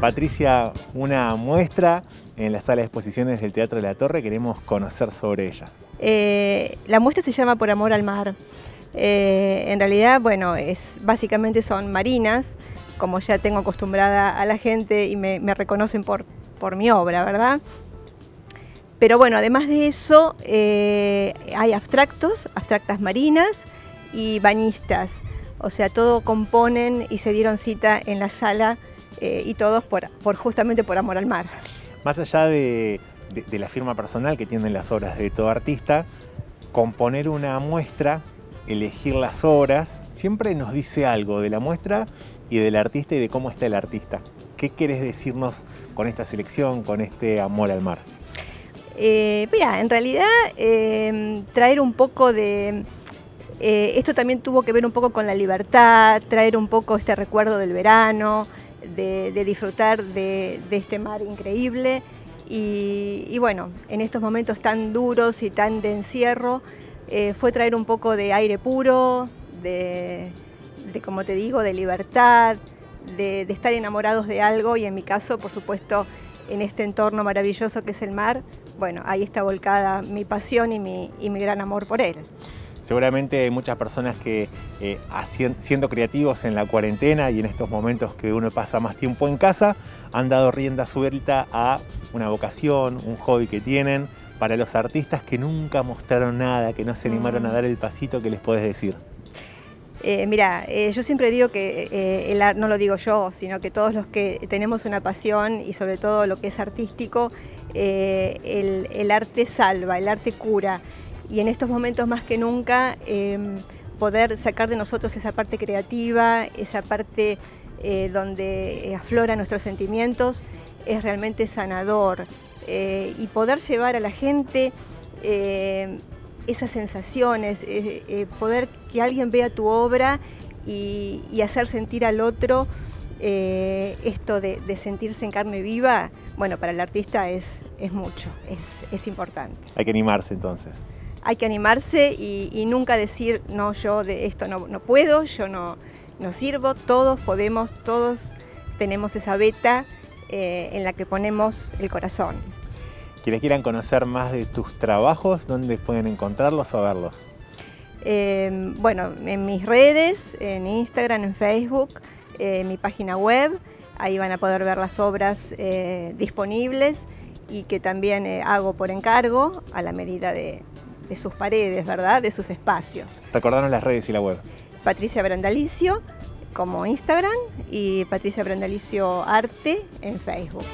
Patricia, una muestra en la sala de exposiciones del Teatro de la Torre, queremos conocer sobre ella. Eh, la muestra se llama Por Amor al Mar. Eh, en realidad, bueno, es, básicamente son marinas, como ya tengo acostumbrada a la gente y me, reconocen por, por mi obra, ¿verdad? Pero bueno, además de eso, eh, hay abstractos, abstractas marinas y bañistas. O sea, todo componen y se dieron cita en la sala eh, y todos por, justamente por amor al mar. Más allá de, la firma personal que tienen las obras de todo artista, componer una muestra, elegir las obras, siempre nos dice algo de la muestra y del artista y de cómo está el artista. ¿Qué quieres decirnos con esta selección, con este amor al mar? Eh, mira, en realidad eh, traer un poco de... esto también tuvo que ver un poco con la libertad, traer un poco este recuerdo del verano, de, disfrutar de, este mar increíble. Y, bueno, en estos momentos tan duros y tan de encierro, eh, fue traer un poco de aire puro, de, como te digo, de libertad, de, estar enamorados de algo y en mi caso, por supuesto, en este entorno maravilloso que es el mar, bueno, ahí está volcada mi pasión y mi, y mi gran amor por él. Seguramente hay muchas personas que eh, siendo creativos en la cuarentena y en estos momentos que uno pasa más tiempo en casa, han dado rienda suelta a una vocación, un hobby que tienen. Para los artistas que nunca mostraron nada, que no se animaron a mm. dar el pasito, ¿qué les puedes decir? Eh, mira, eh, yo siempre digo que el, no lo digo yo, sino que todos los que tenemos una pasión y sobre todo lo que es artístico, el, arte salva, el arte cura y en estos momentos más que nunca em, poder sacar de nosotros esa parte creativa, esa parte eh, donde afloran nuestros sentimientos, es realmente sanador. Eh, y poder llevar a la gente eh, esas sensaciones, poder que alguien vea tu obra y, hacer sentir al otro esto de, sentirse en carne viva, bueno, para el artista es, es mucho, es, es importante. Hay que animarse entonces hay que animarse y, nunca decir, no, yo de esto no, puedo, yo no, no, sirvo, todos podemos, todos tenemos esa beta eh, en la que ponemos el corazón. Quienes quieran conocer más de tus trabajos, ¿dónde pueden encontrarlos o verlos? Em, bueno, en mis redes, en Instagram, en Facebook, en mi página web, ahí van a poder ver las obras eh, disponibles y que también eh, hago por encargo a la medida de, de sus paredes, ¿verdad? De sus espacios. Recordaron las redes y la web. Patricia Brandalicio como Instagram y Patricia Brandalicio Arte en Facebook.